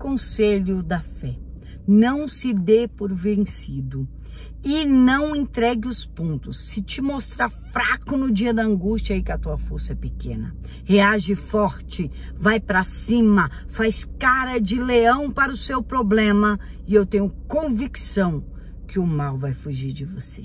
conselho da fé. Não se dê por vencido e não entregue os pontos. Se te mostrar fraco no dia da angústia aí que a tua força é pequena, reage forte, vai para cima, faz cara de leão para o seu problema e eu tenho convicção que o mal vai fugir de você.